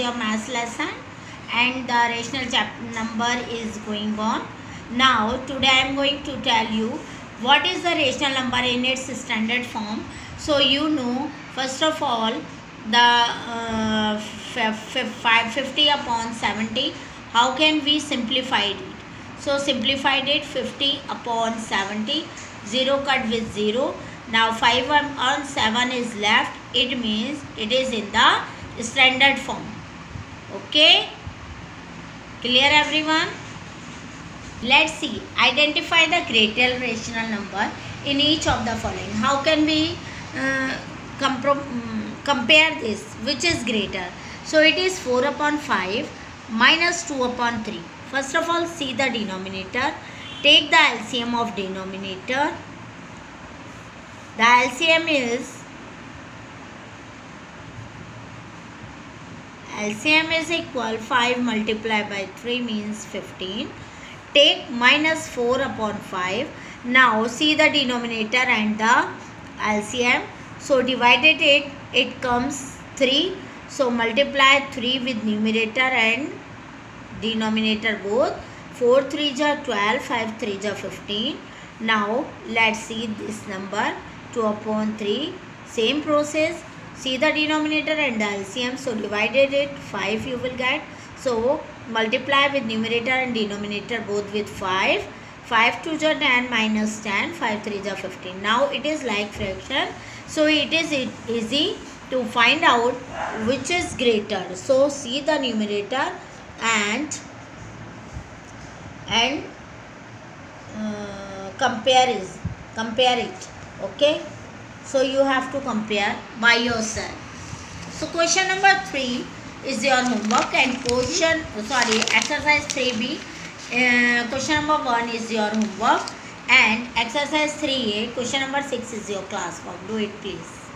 your maths lesson and the rational chapter number is going on. Now today I am going to tell you what is the rational number in its standard form. So you know first of all the uh, 50 upon 70 how can we simplify it so simplified it 50 upon 70 0 cut with 0 now 5 on 7 is left it means it is in the standard form okay clear everyone? Let's see. Identify the greater rational number in each of the following. How can we uh, compare this? Which is greater? So it is 4 upon 5 minus 2 upon 3 first of all see the denominator. Take the LCM of denominator. The LCM is LCM is equal 5 multiplied by 3 means 15. Take minus 4 upon 5. Now see the denominator and the LCM. So divided it, it comes 3. So multiply 3 with numerator and denominator both. 4 3 is 12, 5 3 is 15. Now let's see this number 2 upon 3 same process see the denominator and the LCM so divided it 5 you will get. So multiply with numerator and denominator both with 5 5 2 is 10 minus 10 5 3 is 15 now it is like fraction. So it is easy to find out which is greater. So see the numerator and and uh, compare is compare it. Okay so you have to compare by yourself. So question number 3 is your homework and question sorry exercise 3b uh, question number 1 is your homework and exercise 3a question number 6 is your class work do it please